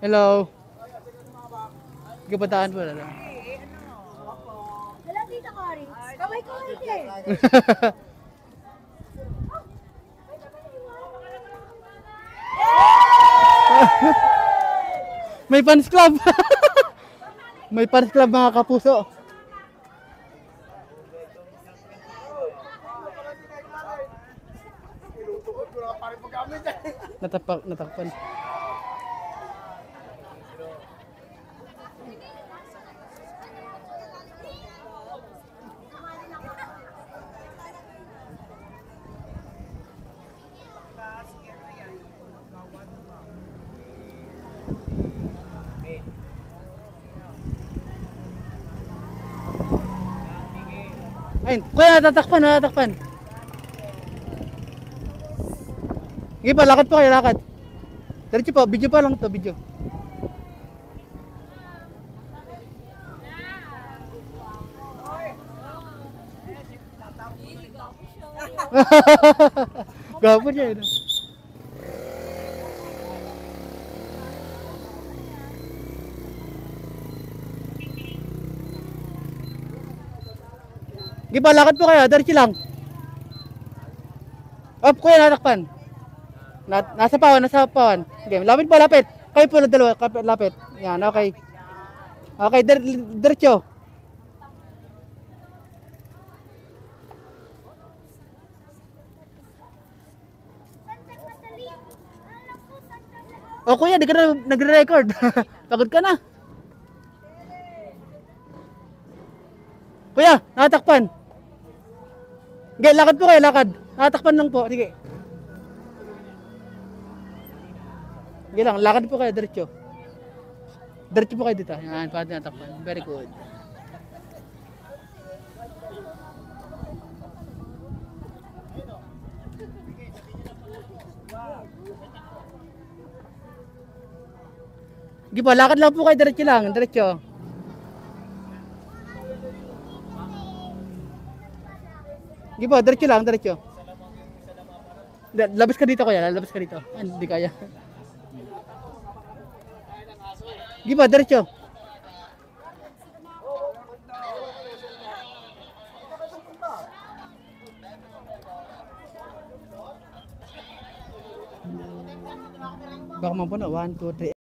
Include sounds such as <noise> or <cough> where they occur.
Hello. Kabataan po na lang. Hello, Tita Cory. Kaway-kaway din. <laughs> May fans club. <laughs> May fans club mga kapuso. Natapak, natakpan. Ayun, kuya natatakpan, natatakpan. Sige pa, lakad po kayo, lakad. Diretso po, video pa lang to, video. <laughs> Gapo niya yun. Sige pa, lakad po kayo, diretso lang. Up, kuya, natakpan. Na, nasa pawan, nasa pawan. Sige, lapit po, lapit. Kayo po na dalawa, kapit, lapit. Yan, okay. Okay, dir diretso. O kuya, di ka na nagre-record. <laughs> Pagod ka na. Kuya, nakatakpan. Sige, lakad po kayo, lakad. Nakatakpan lang po, sige. Sige lang, lakad po kayo, diretso. Diretso po kayo dito. Yan, pati natakpan. Very good. Sige lakad lang po kayo, diretso lang, diretso. Sige diretso lang, diretso. La- Labas ka dito kuya, labas ka dito. Hindi kaya. Sige po, diretso. Baka mapuno, 1, 2, 3.